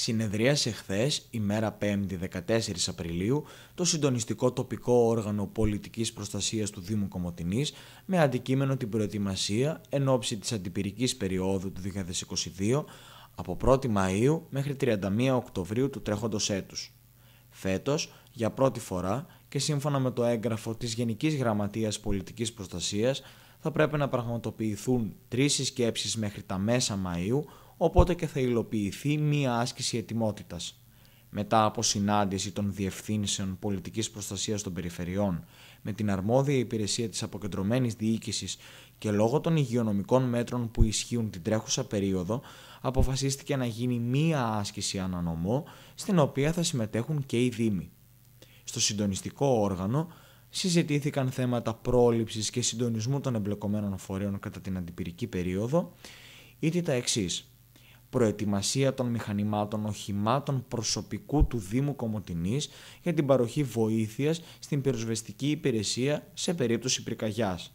Συνεδρίασε χθες, ημέρα 5η 14 Απριλίου, το συντονιστικό τοπικό όργανο πολιτικής προστασίας του Δήμου Κομωτινής με αντικείμενο την προετοιμασία εν ώψη της αντιπυρικής περίοδου του 2022 από 1η Μαΐου μέχρι 31 Οκτωβρίου του τρέχοντος έτους. Φέτος, για πρώτη φορά και σύμφωνα με το έγγραφο της Γενικής Γραμματείας Πολιτικής Προστασίας, θα πρέπει να πραγματοποιηθούν τρεις συσκέψεις μέχρι τα μέσα Μαΐου οπότε και θα υλοποιηθεί μία άσκηση ετοιμότητας. Μετά από συνάντηση των Διευθύνσεων Πολιτικής Προστασίας των Περιφερειών με την αρμόδια υπηρεσία της αποκεντρωμένης διοίκησης και λόγω των υγειονομικών μέτρων που ισχύουν την τρέχουσα περίοδο, αποφασίστηκε να γίνει μία άσκηση ανανομό στην οποία θα συμμετέχουν και οι Δήμοι. Στο συντονιστικό όργανο συζητήθηκαν θέματα πρόληψης και συντονισμού των εμπλεκομένων φορέων κατά την αντιπυρική περίοδο, είτε τα εξής προετοιμασία των μηχανημάτων οχημάτων προσωπικού του Δήμου Κομωτινής για την παροχή βοήθειας στην πυροσβεστική υπηρεσία σε περίπτωση πυρκαγιάς.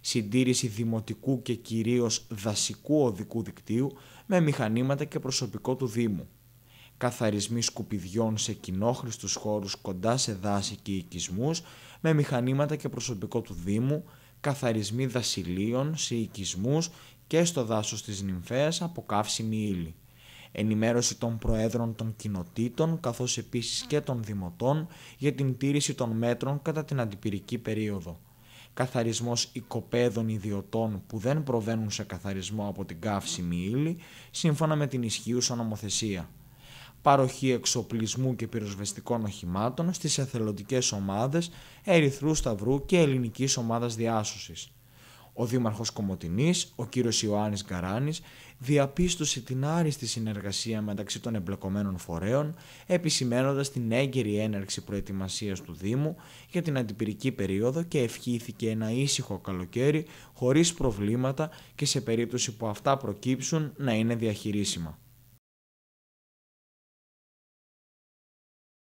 Συντήρηση δημοτικού και κυρίως δασικού οδικού δικτύου με μηχανήματα και προσωπικό του Δήμου. Καθαρισμοί σκουπιδιών σε κοινόχρηστους χώρους κοντά σε δάση και οικισμούς με μηχανήματα και προσωπικό του Δήμου, καθαρισμοί δασιλείων σε οικισμούς και στο δάσος της νυμφέας από καύσιμη ύλη. Ενημέρωση των προέδρων των κοινοτήτων καθώς επίσης και των δημοτών για την τήρηση των μέτρων κατά την αντιπυρική περίοδο. Καθαρισμός οικοπαίδων ιδιωτών που δεν προβαίνουν σε καθαρισμό από την καύσιμη ύλη σύμφωνα με την ισχύουσα νομοθεσία. Παροχή εξοπλισμού και πυροσβεστικών οχημάτων στις εθελοντικές ομάδες Ερυθρού Σταυρού και Ελληνικής Ομάδας Διάσωσης ο Δήμαρχος Κομωτινής, ο κύριος Ιωάννης Γκαράνης, διαπίστωσε την άριστη συνεργασία μεταξύ των εμπλεκομένων φορέων, επισημένοντας την έγκαιρη έναρξη προετοιμασίας του Δήμου για την αντιπυρική περίοδο και ευχήθηκε ένα ήσυχο καλοκαίρι χωρίς προβλήματα και σε περίπτωση που αυτά προκύψουν να είναι διαχειρίσιμα.